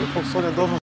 eu é funcionador